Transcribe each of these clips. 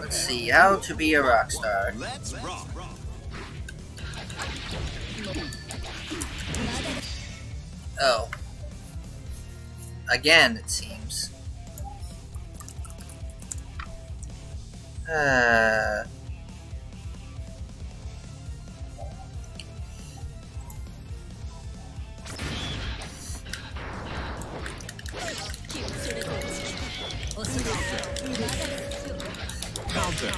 Let's see, how to be a rock star. Oh. Again, it seems. Uh... Counter.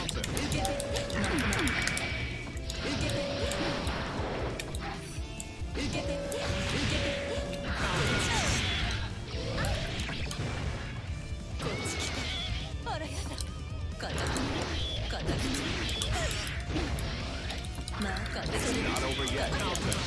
Not over yet. Counter.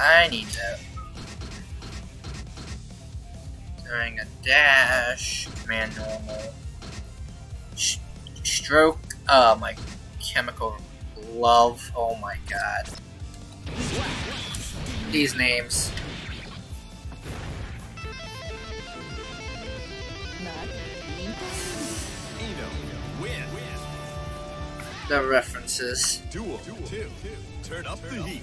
I need that. During a dash, command normal. Sh- stroke, uh, my chemical love. Oh my god. These names. The references. Turn up the heat.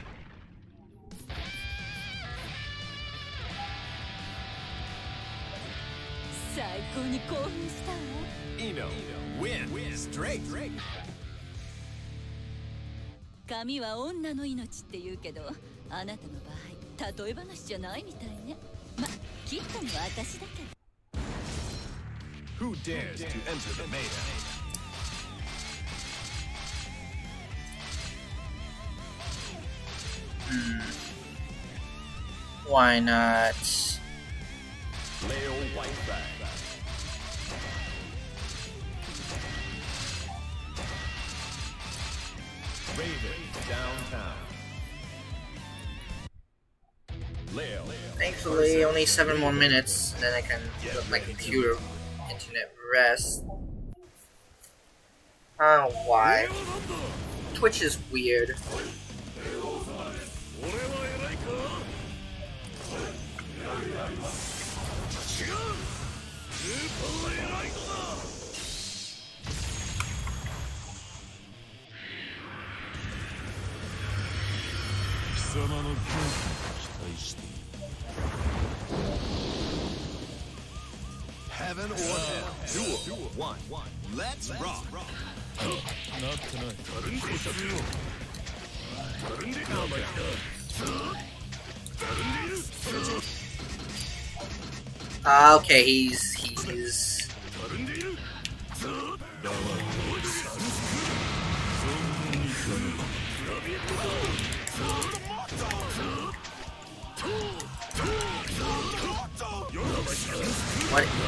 に興奮したわ Eno. Win. Straight. 髪は女の命って言うけどあなたの場合例え話じゃないみたいねま切ったのは私だけど Who dares to enter the melee? Why not? Raven downtown. Leo. Thankfully, only seven more minutes, and then I can let my computer internet rest. Oh, why? Twitch is weird. の元気に期待している Heaven or hell. Duel. One. Let's rock. なってない Ah, okay, he's he's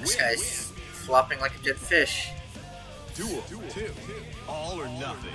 This guy's flopping like a dead fish. Duel, two, all or nothing.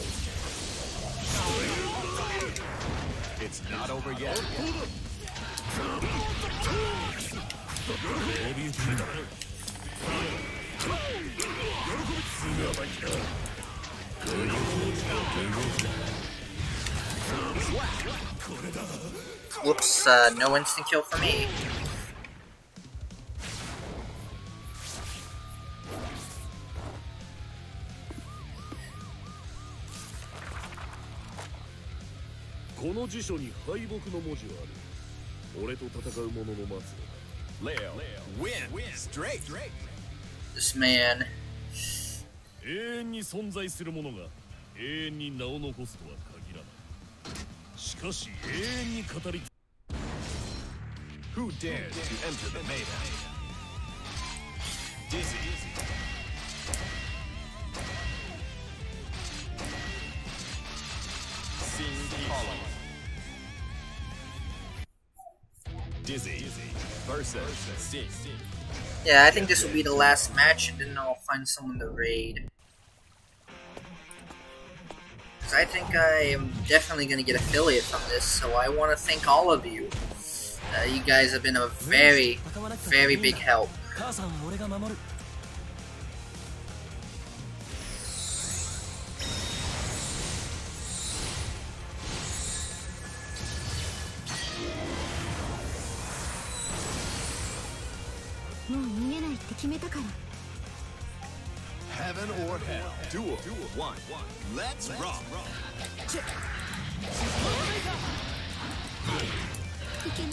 It's not over yet. Whoops, uh, no instant kill for me. この辞書に敗北の文字はある。俺と戦う者の末路だレオ Win. Straight. This man. 永遠に存在するものが永遠に名を残すとは限らない。しかし永遠に語り Who dares to enter the Maiden? Dizzy versus. Yeah, I think this will be the last match, and then I'll find someone to raid. 'Cause I think I am definitely going to get affiliate from this, so I want to thank all of you. Uh, you guys have been a very, very big help. いって決めたから Heaven or hell. Duel. One. Let's rock. いけない